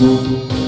Música